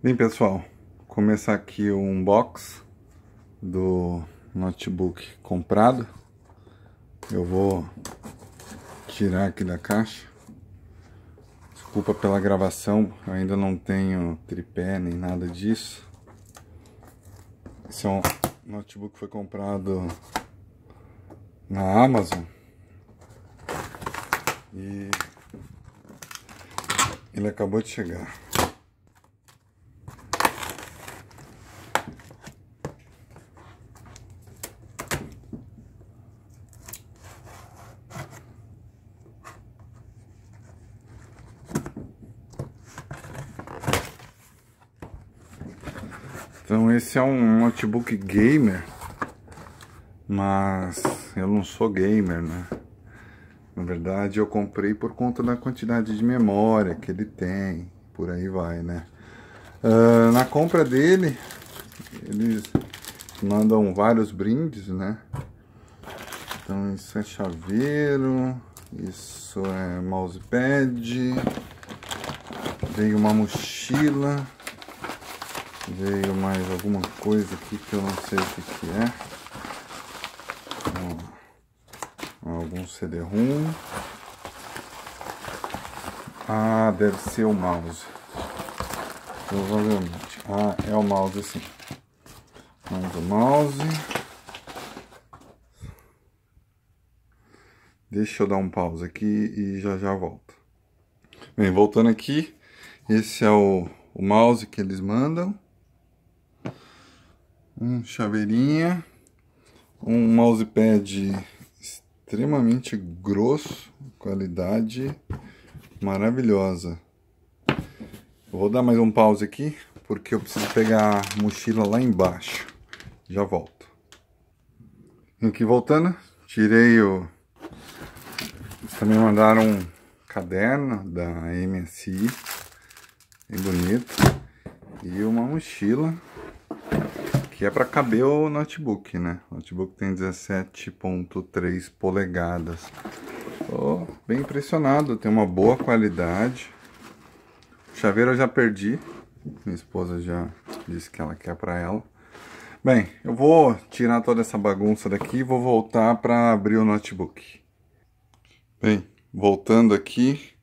Bem pessoal, começar aqui o unbox do notebook comprado. Eu vou tirar aqui da caixa. Desculpa pela gravação, eu ainda não tenho tripé nem nada disso. Esse é um notebook que foi comprado na Amazon. E ele acabou de chegar. Então esse é um notebook gamer, mas eu não sou gamer, né? Na verdade eu comprei por conta da quantidade de memória que ele tem, por aí vai, né? Uh, na compra dele, eles mandam vários brindes, né? Então isso é chaveiro, isso é mousepad, veio uma mochila Veio mais alguma coisa aqui que eu não sei o que, que é. Ó, algum CD-ROM. Ah, deve ser o mouse. Provavelmente. Ah, é o mouse sim. Vamos o mouse. Deixa eu dar um pause aqui e já já volto. Bem, voltando aqui, esse é o, o mouse que eles mandam um chaveirinha, um mousepad extremamente grosso, qualidade maravilhosa. vou dar mais um pause aqui, porque eu preciso pegar a mochila lá embaixo. Já volto. Aqui voltando, tirei o... Eles também mandaram um caderno da MSI, bem bonito. E uma mochila que é para caber o notebook, né? O notebook tem 17.3 polegadas. Tô bem impressionado, tem uma boa qualidade. Chaveiro eu já perdi. Minha esposa já disse que ela quer para ela. Bem, eu vou tirar toda essa bagunça daqui e vou voltar para abrir o notebook. Bem, voltando aqui,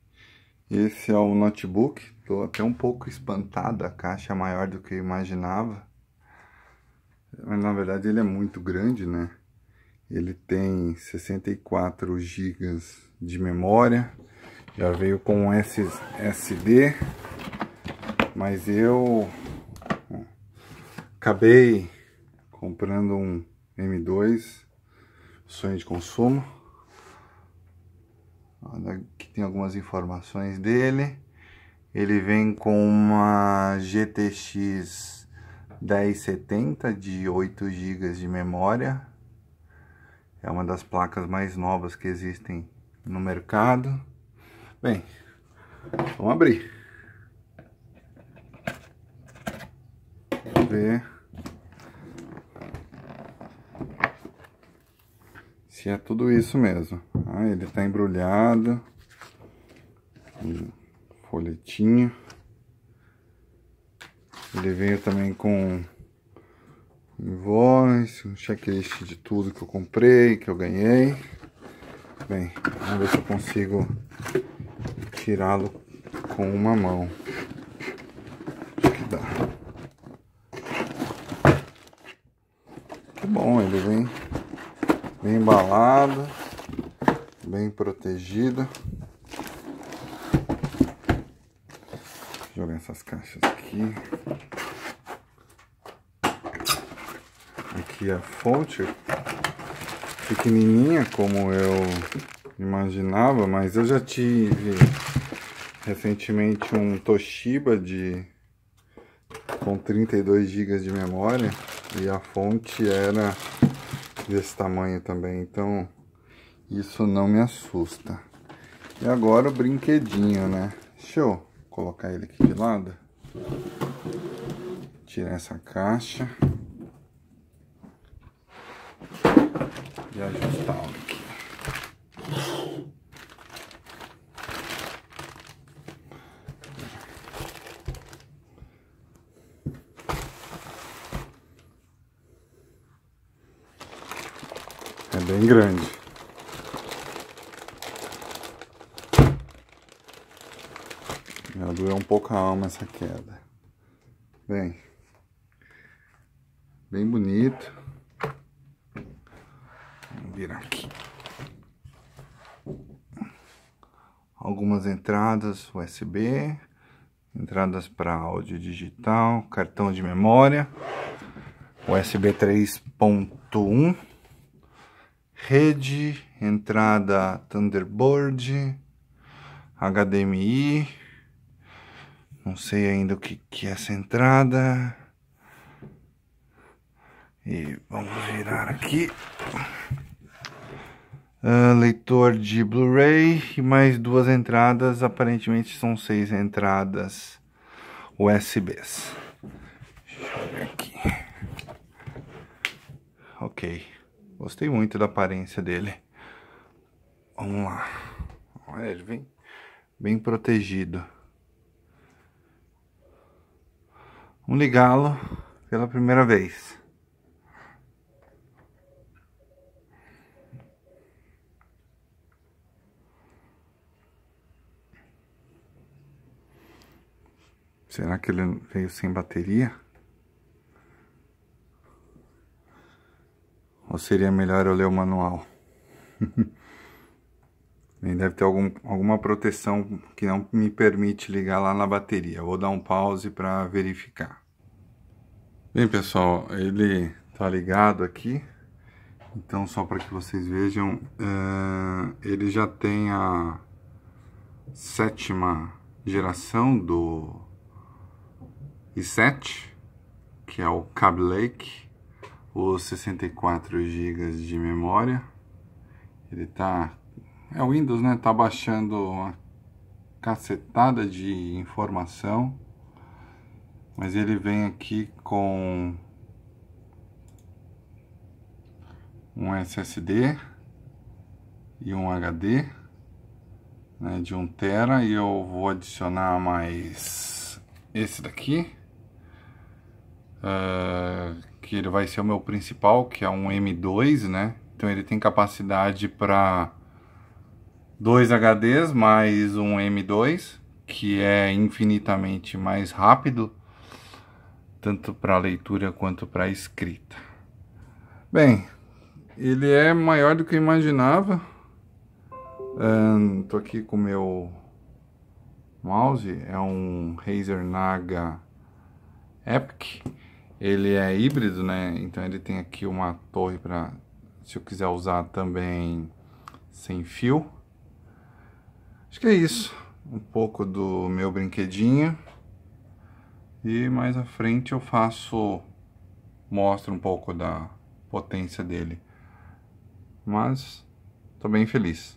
esse é o notebook. Tô até um pouco espantado, a caixa é maior do que eu imaginava. Mas na verdade ele é muito grande, né? Ele tem 64 GB de memória. Já veio com SSD. Mas eu acabei comprando um M2 sonho de consumo. Aqui tem algumas informações dele. Ele vem com uma GTX 1070 de 8 GB de memória. É uma das placas mais novas que existem no mercado. Bem, vamos abrir. Vamos ver se é tudo isso mesmo. Ah, ele está embrulhado. Um folhetinho. Ele veio também com invoice, um checklist de tudo que eu comprei, que eu ganhei. Bem, vamos ver se eu consigo tirá-lo com uma mão. Acho que dá. Que bom, ele vem bem embalado, bem protegido. Jogar essas caixas aqui. Aqui a fonte pequenininha como eu imaginava, mas eu já tive recentemente um Toshiba de com 32 GB de memória e a fonte era desse tamanho também, então isso não me assusta. E agora o brinquedinho, né? Show! colocar ele aqui de lado. Tirar essa caixa. E ajustar aqui. É bem grande. Doeu um pouco a alma essa queda. Bem, bem bonito. Vamos virar aqui. Algumas entradas USB, entradas para áudio digital, cartão de memória, USB 3.1, rede, entrada Thunderbird, HDMI, não sei ainda o que, que é essa entrada. E vamos virar aqui. Uh, leitor de Blu-ray e mais duas entradas. Aparentemente são seis entradas USBs. Deixa eu ver aqui. Ok. Gostei muito da aparência dele. Vamos lá. Olha, ele vem bem protegido. Vamos ligá-lo pela primeira vez. Será que ele veio sem bateria? Ou seria melhor eu ler o manual? deve ter algum, alguma proteção que não me permite ligar lá na bateria. vou dar um pause para verificar. Bem, pessoal, ele tá ligado aqui. Então, só para que vocês vejam, uh, ele já tem a sétima geração do i7, que é o Cab Lake, os 64 GB de memória. Ele tá é o Windows, né? Tá baixando uma cacetada de informação. Mas ele vem aqui com um SSD e um HD né, de 1 tera e eu vou adicionar mais esse daqui uh, que ele vai ser o meu principal que é um M2 né então ele tem capacidade para dois HDs mais um M2, que é infinitamente mais rápido, tanto para leitura quanto para escrita. Bem, ele é maior do que eu imaginava. Estou aqui com o meu mouse, é um Razer Naga Epic. Ele é híbrido, né? Então ele tem aqui uma torre para se eu quiser usar também sem fio. Acho que é isso. Um pouco do meu brinquedinho. E mais à frente eu faço, mostro um pouco da potência dele. Mas tô bem feliz.